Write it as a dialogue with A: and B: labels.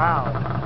A: Wow.